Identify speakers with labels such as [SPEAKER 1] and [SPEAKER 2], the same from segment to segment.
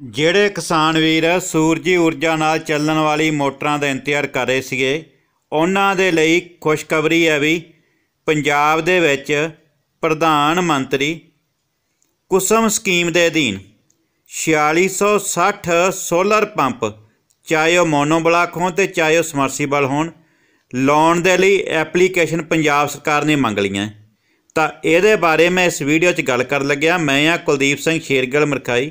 [SPEAKER 1] ਜਿਹੜੇ ਕਿਸਾਨ ਵੀਰ ਸੂਰਜੀ ਊਰਜਾ ਨਾਲ ਚੱਲਣ ਵਾਲੀ ਮੋਟਰਾਂ ਦਾ ਇੰਤਜ਼ਾਰ ਕਰ ਰਹੇ ਸੀਗੇ, ਉਹਨਾਂ ਦੇ ਲਈ ਖੁਸ਼ਖਬਰੀ ਹੈ ਵੀ ਪੰਜਾਬ ਦੇ ਵਿੱਚ ਪ੍ਰਧਾਨ ਮੰਤਰੀ ਕੁਸਮ ਸਕੀਮ ਦੇ ਅਧੀਨ 4660 ਸੋਲਰ ਪੰਪ, ਚਾਹੇ ਉਹ ਮੋਨੋਬਲਾਕ ਹੋਣ ਤੇ ਚਾਹੇ ਉਹ ਸਮਰਸੀਬਲ ਹੋਣ, ਲਾਉਣ ਦੇ ਲਈ ਐਪਲੀਕੇਸ਼ਨ ਪੰਜਾਬ ਸਰਕਾਰ ਨੇ ਮੰਗ ਲਈਆਂ। ਤਾਂ ਇਹਦੇ ਬਾਰੇ ਮੈਂ ਇਸ ਵੀਡੀਓ 'ਚ ਗੱਲ ਕਰਨ ਲੱਗਿਆ। ਮੈਂ ਆ ਕੁਲਦੀਪ ਸਿੰਘ ਸ਼ੇਰਗਲ ਮਰਖਾਈ।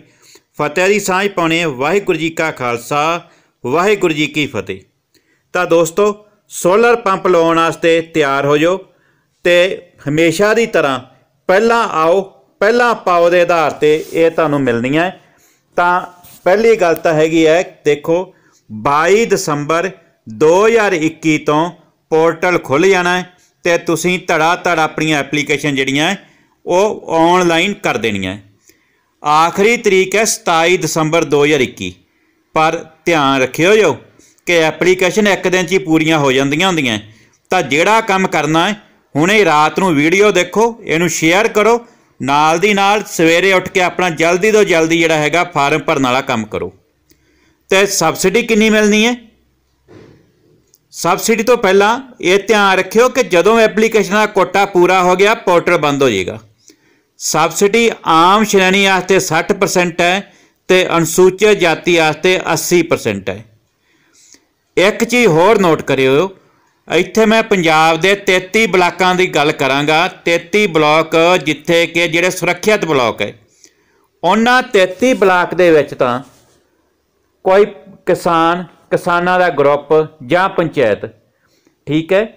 [SPEAKER 1] ਫਤਿਹ ਦੀ ਸਾਂਝ ਪਾਉਣੇ ਵਾਹਿਗੁਰੂ ਜੀ ਕਾ ਖਾਲਸਾ, ਵਾਹਿਗੁਰੂ ਜੀ ਕੀ ਫਤਿਹ। ਤਾਂ ਦੋਸਤੋ, ਸੋਲਰ ਪੰਪ ਲਾਉਣ ਵਾਸਤੇ ਤਿਆਰ ਹੋ ਜਾਓ ਤੇ ਹਮੇਸ਼ਾ ਦੀ ਤਰ੍ਹਾਂ ਪਹਿਲਾਂ ਆਓ, ਪਹਿਲਾਂ ਪਾਓ ਦੇ ਆਧਾਰ ਤੇ ਇਹ ਤੁਹਾਨੂੰ ਮਿਲਣੀਆਂ ਹੈ। ਤਾਂ ਪਹਿਲੀ ਗੱਲ ਤਾਂ ਹੈਗੀ ਹੈ, ਦੇਖੋ 22 ਦਸੰਬਰ 2021 ਤੋਂ ਪੋਰਟਲ ਖੁੱਲ ਜਾਣਾ ਹੈ ਤੇ ਤੁਸੀਂ ਧੜਾ ਧੜ ਆਪਣੀਆਂ ਐਪਲੀਕੇਸ਼ਨ ਜਿਹੜੀਆਂ ਉਹ ਆਨਲਾਈਨ ਕਰ ਦੇਣੀਆਂ ਆਖਰੀ ਤਰੀਕ ਹੈ 27 ਦਸੰਬਰ 2021 ਪਰ ਧਿਆਨ ਰੱਖਿਓ ਜੋ ਕਿ ਐਪਲੀਕੇਸ਼ਨ ਇੱਕ ਦਿਨ 'ਚ ਹੀ ਪੂਰੀਆਂ ਹੋ ਜਾਂਦੀਆਂ ਹੁੰਦੀਆਂ ਤਾਂ ਜਿਹੜਾ ਕੰਮ ਕਰਨਾ ਹੈ ਹੁਣੇ ਰਾਤ ਨੂੰ ਵੀਡੀਓ ਦੇਖੋ, ਇਹਨੂੰ ਸ਼ੇਅਰ ਕਰੋ, ਨਾਲ ਦੀ ਨਾਲ ਸਵੇਰੇ ਉੱਠ ਕੇ ਆਪਣਾ ਜਲਦੀ ਤੋਂ ਜਲਦੀ ਜਿਹੜਾ ਹੈਗਾ ਫਾਰਮ ਭਰਨ ਵਾਲਾ ਕੰਮ ਕਰੋ। ਤੇ ਸਬਸਿਡੀ ਕਿੰਨੀ ਮਿਲਣੀ ਹੈ ਸਬਸਿਡੀ ਤੋਂ ਪਹਿਲਾਂ ਇਹ ਧਿਆਨ ਰੱਖਿਓ ਕਿ ਜਦੋਂ ਐਪਲੀਕੇਸ਼ਨ ਦਾ ਕੋਟਾ ਪੂਰਾ ਹੋ ਗਿਆ, ਪੋਰਟਲ ਬੰਦ ਹੋ ਜਾਏਗਾ। ਸਬਸਿਡੀ ਆਮ ਸ਼੍ਰੇਣੀ ਵਾਸਤੇ 60% ਹੈ ਤੇ ਅਨੁਸੂਚਿਤ ਜਾਤੀ ਵਾਸਤੇ 80% ਹੈ। ਇੱਕ ਚੀਜ਼ ਹੋਰ ਨੋਟ ਕਰਿਓ, ਇੱਥੇ ਮੈਂ ਪੰਜਾਬ ਦੇ 33 ਬਲਾਕਾਂ ਦੀ ਗੱਲ ਕਰਾਂਗਾ। 33 ਬਲਾਕ ਜਿੱਥੇ ਕਿ ਜਿਹੜੇ ਸੁਰੱਖਿਅਤ ਬਲਾਕ ਹੈ। ਉਹਨਾਂ 33 ਬਲਾਕ ਦੇ ਵਿੱਚ ਤਾਂ ਕੋਈ ਕਿਸਾਨ, ਕਿਸਾਨਾਂ ਦਾ ਗਰੁੱਪ ਜਾਂ ਪੰਚਾਇਤ, ਠੀਕ ਹੈ?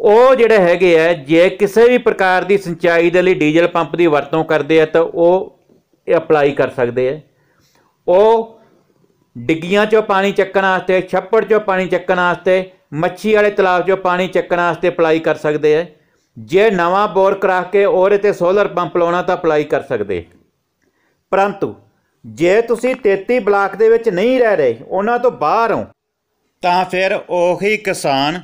[SPEAKER 1] ਉਹ ਜਿਹੜੇ ਹੈਗੇ ਆ, ਜੇ ਕਿਸੇ ਵੀ ਪ੍ਰਕਾਰ ਦੀ ਸਿੰਚਾਈ ਦੇ ਲਈ ਡੀਜ਼ਲ ਪੰਪ ਦੀ ਵਰਤੋਂ ਕਰਦੇ ਆ, ਤਾਂ ਉਹ ਅਪਲਾਈ ਕਰ ਸਕਦੇ ਆ। ਉਹ ਡਿੱਗੀਆਂ 'ਚੋਂ ਪਾਣੀ ਚੱਕਣ ਵਾਸਤੇ, ਛੱਪੜ 'ਚੋਂ ਪਾਣੀ ਚੱਕਣ ਵਾਸਤੇ, ਮੱਛੀ ਵਾਲੇ ਤਲਾਬ 'ਚੋਂ ਪਾਣੀ ਚੱਕਣ ਵਾਸਤੇ ਅਪਲਾਈ ਕਰ ਸਕਦੇ ਆ। ਜੇ ਨਵਾਂ ਬੋਰ ਕਰਾ ਕੇ ਉਹਦੇ ਤੇ ਸੋਲਰ ਪੰਪ ਲਾਉਣਾ, ਤਾਂ ਅਪਲਾਈ ਕਰ ਸਕਦੇ ਪਰੰਤੂ, ਜੇ ਤੁਸੀਂ 33 ਬਲਾਕ ਦੇ ਵਿੱਚ ਨਹੀਂ ਰਹਿ ਰਹੇ, ਉਹਨਾਂ ਤੋਂ ਬਾਹਰ ਹੋ, ਤਾਂ ਫਿਰ ਉਹੀ ਕਿਸਾਨ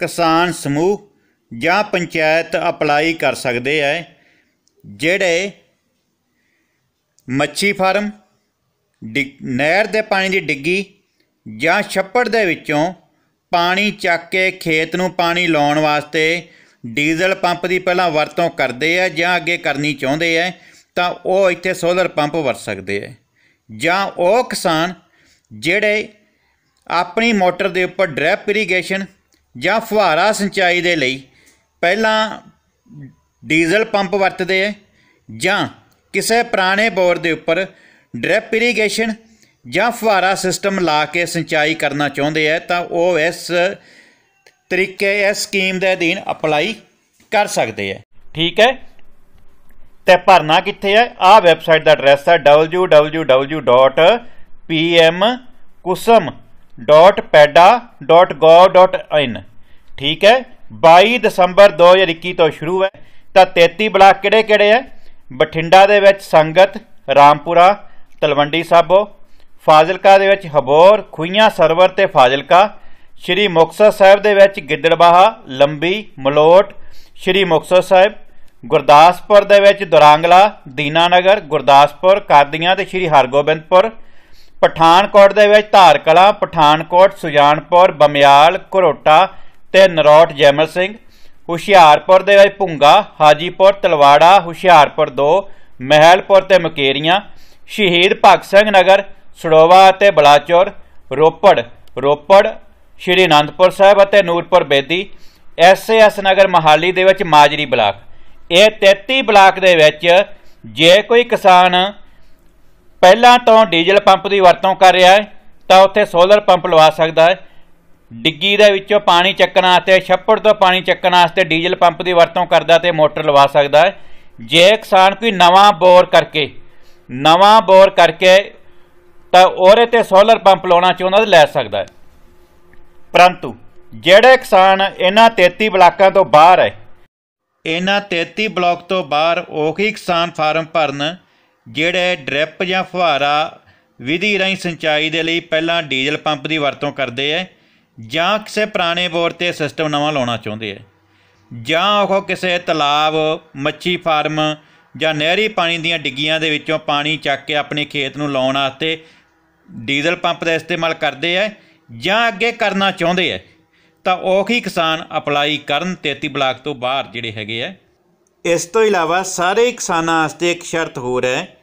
[SPEAKER 1] ਕਿਸਾਨ ਸਮੂਹ ਜਾਂ ਪੰਚਾਇਤ ਅਪਲਾਈ ਕਰ ਸਕਦੇ ਹੈ ਜਿਹੜੇ ਮੱਛੀ ਫਾਰਮ, ਡਿ- ਨਹਿਰ ਦੇ ਪਾਣੀ ਦੀ ਡਿੱਗੀ ਜਾਂ ਛੱਪੜ ਦੇ ਵਿੱਚੋਂ ਪਾਣੀ ਚੱਕ ਕੇ ਖੇਤ ਨੂੰ ਪਾਣੀ ਲਾਉਣ ਵਾਸਤੇ ਡੀਜ਼ਲ ਪੰਪ ਦੀ ਪਹਿਲਾਂ ਵਰਤੋਂ ਕਰਦੇ ਆ ਜਾਂ ਅੱਗੇ ਕਰਨੀ ਚਾਹੁੰਦੇ ਆ ਤਾਂ ਉਹ ਇੱਥੇ ਸੋਲਰ ਪੰਪ ਵਰਤ ਸਕਦੇ ਆ ਜਾਂ ਉਹ ਕਿਸਾਨ ਜਿਹੜੇ ਆਪਣੀ ਮੋਟਰ ਦੇ ਉੱਪਰ ਡ੍ਰਿਪ ਇਰੀਗੇਸ਼ਨ ਜਾਂ ਫੁਹਾਰਾ ਸਿੰਚਾਈ ਦੇ ਲਈ ਪਹਿਲਾਂ ਡੀਜ਼ਲ ਪੰਪ ਵਰਤਦੇ ਹੈ ਜਾਂ ਕਿਸੇ ਪੁਰਾਣੇ ਬੋਰ ਦੇ ਉੱਪਰ ਡ੍ਰਿਪ ਇਰੀਗੇਸ਼ਨ ਜਾਂ ਫੁਹਾਰਾ ਸਿਸਟਮ ਲਾ ਕੇ ਸਿੰਚਾਈ ਕਰਨਾ ਚਾਹੁੰਦੇ ਹੈ ਤਾਂ ਉਹ ਇਸ ਤਰੀਕੇ, ਇਸ ਸਕੀਮ ਦੇ ਅਧੀਨ ਅਪਲਾਈ ਕਰ ਸਕਦੇ ਹੈ ਠੀਕ ਹੈ ਤੇ ਭਰਨਾ ਕਿੱਥੇ ਹੈ ਆਹ ਵੈਬਸਾਈਟ ਦਾ ਐਡਰੈਸ ਹੈ www.pmkusum.peda.gov.in ਠੀਕ ਹੈ? 22 ਦਸੰਬਰ 2021 ਤੋਂ ਸ਼ੁਰੂ ਹੈ। ਤਾਂ 33 ਬਲਾਕ ਕਿਹੜੇ ਕਿਹੜੇ ਹੈ? ਬਠਿੰਡਾ ਦੇ ਵਿੱਚ ਸੰਗਤ, ਰਾਮਪੁਰਾ, ਤਲਵੰਡੀ ਸਾਬੋ, ਫਾਜ਼ਿਲਕਾ ਦੇ ਵਿੱਚ ਹਬੋਰ, ਖੁਈਆਂ ਸਰਵਰ ਤੇ ਫਾਜ਼ਿਲਕਾ, ਸ਼੍ਰੀ ਮੁਕਤਸਰ ਸਾਹਿਬ ਦੇ ਵਿੱਚ ਗਿੱਦੜਬਾਹਾ, ਲੰਬੀ, ਮਲੋਟ, ਸ਼੍ਰੀ ਮੁਕਤਸਰ ਸਾਹਿਬ, ਗੁਰਦਾਸਪੁਰ ਦੇ ਵਿੱਚ ਦੁਰਾਂਗਲਾ, ਦੀਨਾਨਗਰ, ਗੁਰਦਾਸਪੁਰ ਕਾਦੀਆਂ ਤੇ ਸ਼੍ਰੀ ਹਰਗੋਬਿੰਦਪੁਰ ਪਠਾਨਕੋਟ ਦੇ ਵਿੱਚ ਧਾਰਕਲਾ, ਪਠਾਨਕੋਟ, ਸੁਜਾਨਪੁਰ, ਬਮਿਆਲ, ਘਰੋਟਾ ਤੇ ਨਰੌਟ ਜੈਮਲ ਸਿੰਘ। ਹੁਸ਼ਿਆਰਪੁਰ ਦੇ ਵਿੱਚ ਭੁੰਗਾ, ਹਾਜੀਪੁਰ, ਤਲਵਾੜਾ, ਹੁਸ਼ਿਆਰਪੁਰ 2 ਮਹਿਲਪੁਰ ਤੇ ਮੁਕੇਰੀਆਂ। ਸ਼ਹੀਦ ਭਗਤ ਸਿੰਘ ਨਗਰ, ਸੜੋਵਾ ਅਤੇ ਬਲਾਚੌਰ, ਰੋਪੜ ਰੋਪੜ, ਸ਼੍ਰੀ ਅਨੰਦਪੁਰ ਸਾਹਿਬ ਅਤੇ ਨੂਰਪੁਰ ਬੇਦੀ ਐਸਏਐਸ ਨਗਰ ਮਹਾਲੀ ਦੇ ਵਿੱਚ ਮਾਜਰੀ ਬਲਾਕ। ਇਹ 33 ਬਲਾਕ ਦੇ ਵਿੱਚ ਜੇ ਕੋਈ ਕਿਸਾਨ ਪਹਿਲਾਂ ਤੋਂ ਡੀਜ਼ਲ ਪੰਪ ਦੀ ਵਰਤੋਂ ਕਰ ਰਿਹਾ ਹੈ, ਤਾਂ ਉੱਥੇ ਸੋਲਰ ਪੰਪ ਲਵਾ ਸਕਦਾ ਹੈ। ਡਿੱਗੀ ਦੇ ਵਿੱਚੋਂ ਪਾਣੀ ਚੱਕਣ ਵਾਸਤੇ, ਛੱਪੜ ਤੋਂ ਪਾਣੀ ਚੱਕਣ ਵਾਸਤੇ ਡੀਜ਼ਲ ਪੰਪ ਦੀ ਵਰਤੋਂ ਕਰਦਾ ਤੇ ਮੋਟਰ ਲਵਾ ਸਕਦਾ ਹੈ। ਜੇ ਕਿਸਾਨ ਕੋਈ ਨਵਾਂ ਬੋਰ ਕਰਕੇ, ਨਵਾਂ ਬੋਰ ਕਰਕੇ ਤਾਂ ਉਹਦੇ ਤੇ ਸੋਲਰ ਪੰਪ ਲਾਉਣਾ ਚਾਹੁੰਦਾ ਤਾਂ ਲੈ ਸਕਦਾ ਹੈ। ਪਰੰਤੂ ਜਿਹੜੇ ਕਿਸਾਨ ਇਹਨਾਂ 33 ਬਲਾਕਾਂ ਤੋਂ ਬਾਹਰ ਹੈ, ਇਹਨਾਂ 33 ਬਲਾਕ ਤੋਂ ਬਾਹਰ ਉਹੀ ਕਿਸਾਨ ਫਾਰਮ ਭਰਨ ਜਿਹੜੇ ਡ੍ਰਿਪ ਜਾਂ ਫੁਹਾਰਾ ਵਿਧੀ ਰਾਹੀਂ ਸਿੰਚਾਈ ਦੇ ਲਈ ਪਹਿਲਾਂ ਡੀਜ਼ਲ ਪੰਪ ਦੀ ਵਰਤੋਂ ਕਰਦੇ ਹੈ ਜਾਂ ਕਿਸੇ ਪੁਰਾਣੇ ਬੋਰ ਤੇ ਸਿਸਟਮ ਨਵਾਂ ਲਾਉਣਾ ਚਾਹੁੰਦੇ ਹੈ ਜਾਂ ਉਹ ਕਿਸੇ ਤਲਾਬ, ਮੱਛੀ ਫਾਰਮ ਜਾਂ ਨਹਿਰੀ ਪਾਣੀ ਦੀਆਂ ਡਿੱਗੀਆਂ ਦੇ ਵਿੱਚੋਂ ਪਾਣੀ ਚੱਕ ਕੇ ਆਪਣੇ ਖੇਤ ਨੂੰ ਲਾਉਣ ਵਾਸਤੇ ਡੀਜ਼ਲ ਪੰਪ ਦਾ ਇਸਤੇਮਾਲ ਕਰਦੇ ਆ ਜਾਂ ਅੱਗੇ ਕਰਨਾ ਚਾਹੁੰਦੇ ਆ ਤਾਂ ਉਹ ਹੀ ਕਿਸਾਨ ਅਪਲਾਈ ਕਰਨ 33 ਬਲਾਕ ਤੋਂ ਬਾਹਰ ਜਿਹੜੇ ਹੈਗੇ ਆ ਇਸ ਤੋਂ ਇਲਾਵਾ ਸਾਰੇ ਕਿਸਾਨਾਂ ਵਾਸਤੇ ਇੱਕ ਸ਼ਰਤ ਹੋਰ ਹੈ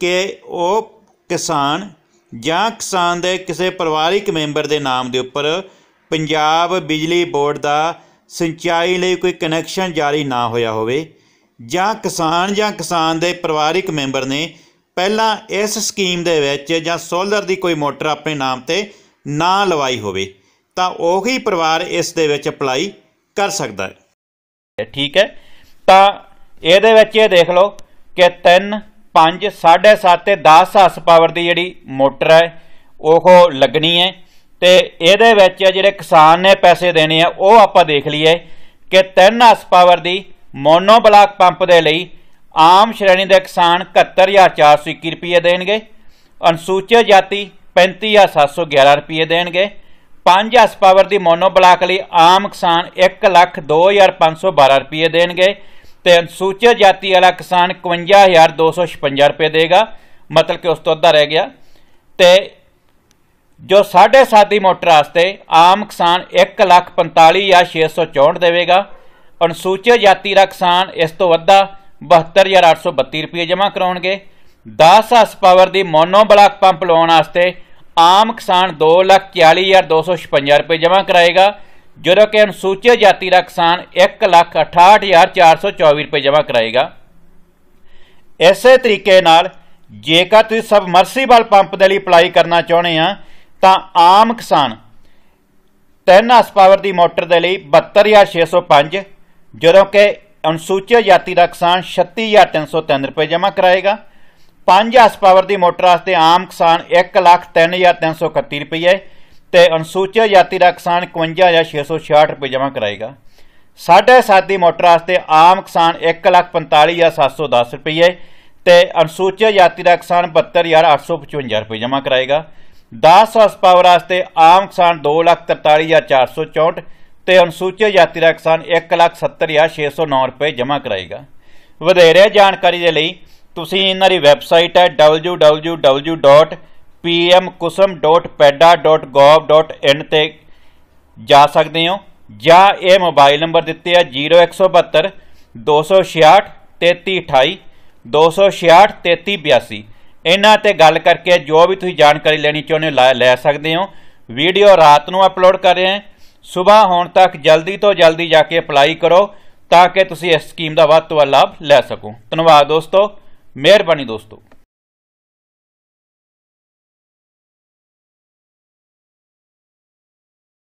[SPEAKER 1] ਕਿ ਉਹ ਕਿਸਾਨ ਜਾਂ ਕਿਸਾਨ ਦੇ ਕਿਸੇ ਪਰਿਵਾਰਿਕ ਮੈਂਬਰ ਦੇ ਨਾਮ ਦੇ ਉੱਪਰ ਪੰਜਾਬ ਬਿਜਲੀ ਬੋਰਡ ਦਾ ਸਿੰਚਾਈ ਲਈ ਕੋਈ ਕਨੈਕਸ਼ਨ ਜਾਰੀ ਨਾ ਹੋਇਆ ਹੋਵੇ, ਜਾਂ ਕਿਸਾਨ ਜਾਂ ਕਿਸਾਨ ਦੇ ਪਰਿਵਾਰਿਕ ਮੈਂਬਰ ਨੇ ਪਹਿਲਾਂ ਇਸ ਸਕੀਮ ਦੇ ਵਿੱਚ ਜਾਂ ਸੋਲਰ ਦੀ ਕੋਈ ਮੋਟਰ ਆਪਣੇ ਨਾਮ ਤੇ ਨਾ ਲਵਾਈ ਹੋਵੇ, ਤਾਂ ਉਹੀ ਪਰਿਵਾਰ ਇਸ ਦੇ ਵਿੱਚ ਅਪਲਾਈ ਕਰ ਸਕਦਾ ਹੈ। ਠੀਕ ਹੈ, ਤਾਂ ਇਹਦੇ ਵਿੱਚ ਇਹ ਦੇਖ ਲਓ ਕਿ 3 5 7.5 ਤੇ 10 ਹਾਰਸ ਪਾਵਰ ਦੀ ਜਿਹੜੀ ਮੋਟਰ ਹੈ, ਉਹ ਲੱਗਣੀ ਹੈ। ਤੇ ਇਹਦੇ ਵਿੱਚ ਜਿਹੜੇ ਕਿਸਾਨ ਨੇ ਪੈਸੇ ਦੇਣੇ ਆ, ਉਹ ਆਪਾਂ ਦੇਖ ਲਈਏ ਕਿ 3 ਹਾਰਸ ਪਾਵਰ ਦੀ ਮੋਨੋ ਬਲਾਕ ਪੰਪ ਦੇ ਲਈ ਆਮ ਸ਼੍ਰੇਣੀ ਦੇ ਕਿਸਾਨ 71421 ਰੁਪਏ ਦੇਣਗੇ। ਅਨੁਸੂਚਿਤ ਜਾਤੀ 35711 ਰੁਪਏ ਦੇਣਗੇ। 5 ਹਾਰਸ ਪਾਵਰ ਦੀ ਮੋਨੋ ਬਲਾਕ ਲਈ ਆਮ ਕਿਸਾਨ 102512 ਰੁਪਏ ਦੇਣਗੇ। ਤੇ ਅਨੁਸੂਚਿਤ ਜਾਤੀ ਵਾਲਾ ਕਿਸਾਨ 51256 ਰੁਪਏ ਦੇਗਾ। ਮਤਲਬ ਕਿ ਉਸ ਤੋਂ ਅੱਧਾ ਰਹਿ ਗਿਆ। ਤੇ ਜੋ 7.5 ਦੀ ਮੋਟਰ ਵਾਸਤੇ ਆਮ ਕਿਸਾਨ 145664 ਦੇਵੇਗਾ। ਅਨੁਸੂਚਿਤ ਜਾਤੀ ਦਾ ਕਿਸਾਨ ਇਸ ਤੋਂ ਵੱਧਾ 72832 ਰੁਪਏ ਜਮ੍ਹਾਂ ਕਰਾਉਣਗੇ। 10 ਹਾਰਸ ਪਾਵਰ ਦੀ ਮੋਨੋ ਬਲਾਕ ਪੰਪ ਲਾਉਣ ਵਾਸਤੇ ਆਮ ਕਿਸਾਨ 244256 ਰੁਪਏ ਜਮ੍ਹਾਂ ਕਰਾਏਗਾ। ਜਦੋਂ ਕਿ ਅਨੁਸੂਚਿਤ ਜਾਤੀ ਦਾ ਕਿਸਾਨ 168424 ਰੁਪਏ ਜਮ੍ਹਾਂ ਕਰਾਏਗਾ। ਇਸੇ ਤਰੀਕੇ ਨਾਲ ਜੇਕਰ ਤੁਸੀਂ ਸਬਮਰਸੀਬਲ ਪੰਪ ਦੇ ਲਈ ਅਪਲਾਈ ਕਰਨਾ ਚਾਹੁੰਦੇ ਆ, ਤਾਂ ਆਮ ਕਿਸਾਨ 3 ਹਾਰਸ ਪਾਵਰ ਦੀ ਮੋਟਰ ਦੇ ਲਈ 72605 ਜਦੋਂ ਕਿ ਅਨੁਸੂਚਿਤ ਜਾਤੀ ਦਾ ਕਿਸਾਨ 36303 ਰੁਪਏ ਜਮ੍ਹਾਂ ਕਰਾਏਗਾ। 5 ਹਾਰਸ ਪਾਵਰ ਦੀ ਮੋਟਰ ਵਾਸਤੇ ਆਮ ਕਿਸਾਨ 103331 ਰੁਪਏ ਤੇ ਅਨੁਸੂਚਿਤ ਜਾਤੀ ਦਾ ਕਿਸਾਨ 51666 ਰੁਪਏ ਜਮ੍ਹਾਂ ਕਰਾਏਗਾ। 7.5 ਦੀ ਮੋਟਰ ਵਾਸਤੇ ਆਮ ਕਿਸਾਨ 145710 ਰੁਪਏ ਤੇ ਅਨੁਸੂਚਿਤ ਜਾਤੀ ਦਾ ਕਿਸਾਨ 72855 ਰੁਪਏ ਜਮ੍ਹਾਂ ਕਰਾਏਗਾ। 10 ਹਾਰਸ ਪਾਵਰ ਵਾਸਤੇ ਆਮ ਕਿਸਾਨ 243464 ਤੇ ਅਨੁਸੂਚਿਤ ਜਾਤੀ ਦਾ ਕਿਸਾਨ 170609 ਰੁਪਏ ਜਮ੍ਹਾਂ ਕਰਾਏਗਾ। ਵਧੇਰੇ ਜਾਣਕਾਰੀ ਦੇ ਲਈ ਤੁਸੀਂ ਇਹਨਾਂ ਦੀ ਵੈਬਸਾਈਟ ਹੈ www.pmkusum.peda.gov.in ਤੇ ਜਾ ਸਕਦੇ ਹੋ। ਜਾਂ ਇਹ ਮੋਬਾਈਲ ਨੰਬਰ ਦਿੱਤੇ ਆ 0172 266 3328 266 3382 ਇਹਨਾਂ ਤੇ ਗੱਲ ਕਰਕੇ ਜੋ ਵੀ ਤੁਸੀਂ ਜਾਣਕਾਰੀ ਲੈਣੀ ਚਾਹੁੰਦੇ ਹੋ ਲੈ ਸਕਦੇ ਹੋ। ਵੀਡੀਓ ਰਾਤ ਨੂੰ ਅਪਲੋਡ ਕਰ ਰਹੇ ਹਾਂ। ਸਵੇਰ ਹੋਣ ਤੱਕ ਜਲਦੀ ਤੋਂ ਜਲਦੀ ਜਾ ਕੇ ਅਪਲਾਈ ਕਰੋ ਤਾਂ ਕਿ ਤੁਸੀਂ ਇਸ ਸਕੀਮ ਦਾ ਵੱਧ ਤੋਂ ਵੱਧ ਲਾਭ ਲੈ ਸਕੋ। ਧੰਨਵਾਦ ਦੋਸਤੋ। ਮਿਹਰਬਾਨੀ ਦੋਸਤੋ।